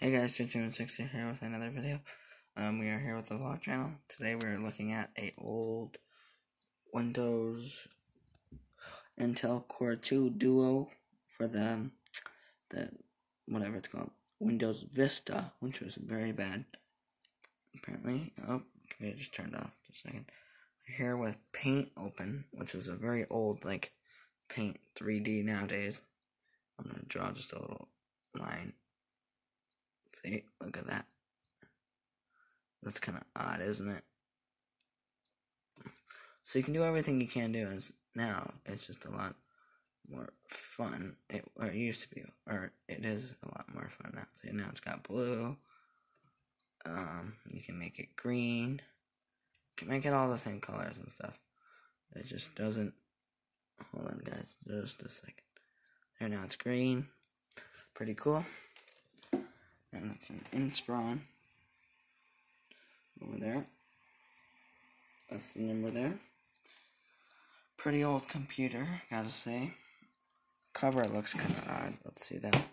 Hey guys, Jim60 here with another video. Um, we are here with the vlog channel. Today we're looking at a old Windows Intel Core 2 Duo for the, the whatever it's called, Windows Vista, which was very bad. Apparently, oh, computer just turned off. Just a second. Here with Paint open, which was a very old like Paint 3D nowadays. I'm gonna draw just a little line See, look at that. That's kind of odd, isn't it? So you can do everything you can do as now. It's just a lot more fun. It or it used to be, or it is a lot more fun now. See, now it's got blue. Um, you can make it green. You can make it all the same colors and stuff. It just doesn't. Hold on, guys. Just a second. There, now it's green. Pretty cool and that's an Inspiron over there. That's the number there. Pretty old computer, gotta say. Cover looks kind of odd. Let's see that.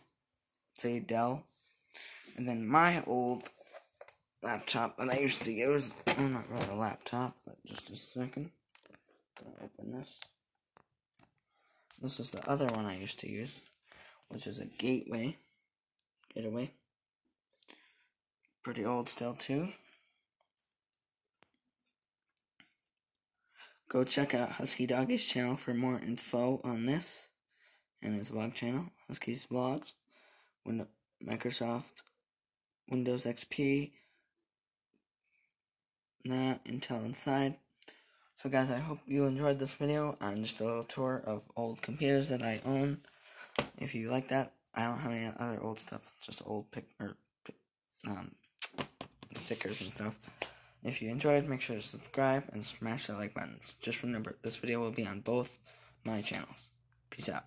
Say Dell. And then my old laptop that I used to use. Well, not really a laptop, but just a second. Gonna open this. This is the other one I used to use, which is a gateway. Getaway. Pretty old still, too. Go check out Husky Doggy's channel for more info on this and his vlog channel, Husky's Vlogs, Windows, Microsoft, Windows XP, that, Intel Inside. So guys, I hope you enjoyed this video on just a little tour of old computers that I own. If you like that, I don't have any other old stuff, just old pic or um, stickers and stuff. If you enjoyed, make sure to subscribe and smash that like button. Just remember, this video will be on both my channels. Peace out.